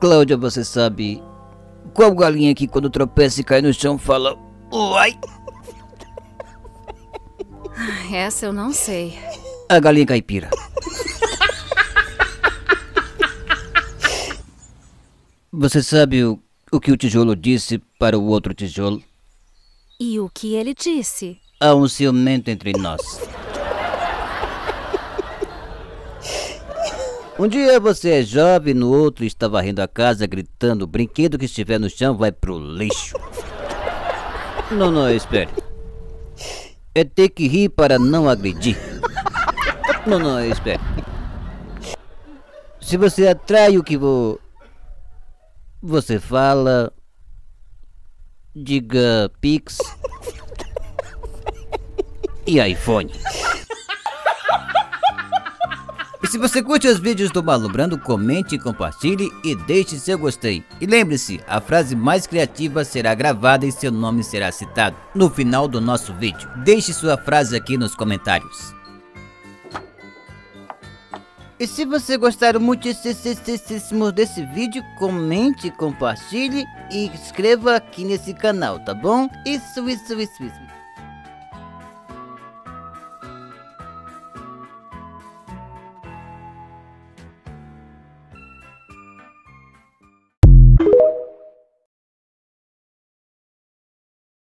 Cláudia, você sabe qual galinha que quando tropeça e cai no chão fala Uai? Essa eu não sei. A galinha caipira. Você sabe o, o que o tijolo disse para o outro tijolo? E o que ele disse? Há um ciumento entre nós. Um dia você é jovem, no outro está varrendo a casa, gritando: o brinquedo que estiver no chão vai pro lixo. Não, não, espere. É ter que rir para não agredir. Não, não, espere. Se você atrai o que vo... você fala, diga Pix e iPhone. E se você curte os vídeos do Malumbrando, comente, compartilhe e deixe seu gostei. E lembre-se, a frase mais criativa será gravada e seu nome será citado no final do nosso vídeo. Deixe sua frase aqui nos comentários. E se você gostar muitíssimo desse vídeo, comente, compartilhe e inscreva aqui nesse canal, tá bom? Isso, isso, isso, isso.